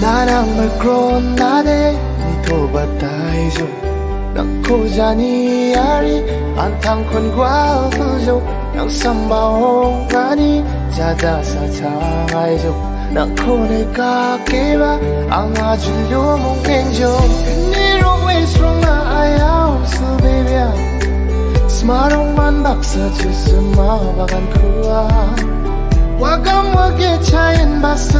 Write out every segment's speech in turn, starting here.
나랑 그런 나대 니 도바다이죠 넌고 자니 아리 안탕콘과 흐죠 넌 삼바옹 나니 자다사 자아이죠 넌 코네가 깨봐 안아줄려 몽행죠 You're always wrong 나 아야 없어 baby 스마롱만 박사 주스 마바간 그와 와감 와게 차인 바스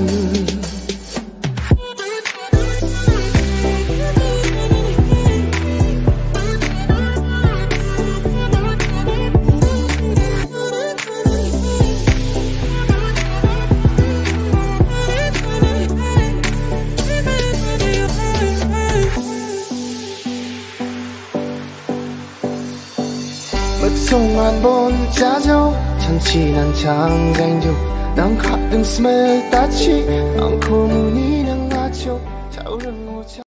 묵송한 본자죠 참치난 장생조 난 가끔 스멜 따지 않고 무늬는 나죠 차오른 오차